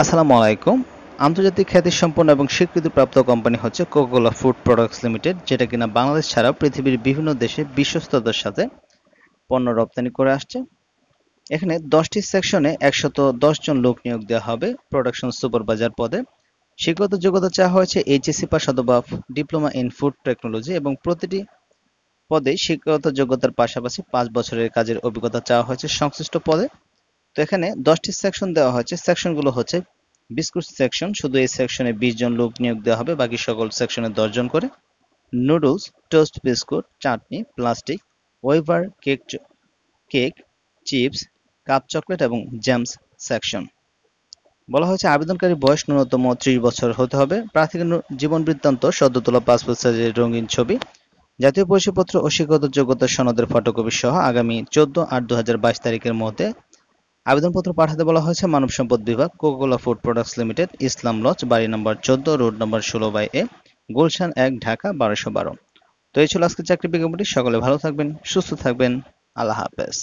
আসসালামু আলাইকুম। আন্তর্জাতিক খ্যাতিসম্পন্ন এবং স্বীকৃতিপ্রাপ্ত কোম্পানি হচ্ছে Coca Cola food products limited যেটা কিনা বাংলাদেশ ছাড়াও পৃথিবীর বিভিন্ন দেশে বিশ্বস্ততার সাথে পণ্য রপ্তানি করে আসছে। এখানে দশটি সেকশনে একশত জন লোক নিয়োগ দেওয়া হবে প্রোডাকশন সুপারভাইজার পদে। শিক্ষাগত যোগ্যতা চাওয়া হয়েছে এইচএসসি পাস অথবা ডিপ্লোমা ইন ফুড টেকনোলজি এবং প্রতিটি পদে শিক্ষাগত যোগ্যতার পাশাপাশি পাঁচ বছরের কাজের অভিজ্ঞতা চাওয়া হয়েছে সংশ্লিষ্ট পদে। তো এখানে দশটি সেকশন দেওয়া হয়েছে। সেকশনগুলো হচ্ছে বিস্কুট সেকশন শুধু এই সেকশনে বিশ জন লোক নিয়োগ দেওয়া হবে, বাকি সকল সেকশনে জন করে। নুডলস টোস্ট বিস্কুট চাটনি plastic wafer cake cake chips cup chocolate এবং জ্যামস সেকশন বলা হয়েছে আবেদনকারী বয়স ন্যূনতম ত্রিশ বছর হতে হবে। প্রার্থীর জীবন বৃত্তান্ত সদ্য তোলা পাসপোর্ট সাইজের রঙিন ছবি, জাতীয় পরিচয়পত্র ও শিক্ষাগত যোগ্যতা সনদের ফটোকপি সহ আগামী চোদ্দ আট দু তারিখের মধ্যে আবেদনপত্র পাঠাতে বলা হয়েছে মানব সম্পদ বিভাগ Kokola food products limited, Islam lodge, বাড়ি নম্বর চোদ্দ, রোড নম্বর ষোলো বাই এ, গুলশান এক, ঢাকা বারোশো বারো। তো এই ছিল আজকে চাকরি বিজ্ঞাপনটি। সকলে ভালো থাকবেন, সুস্থ থাকবেন। আল্লাহ হাফেজ।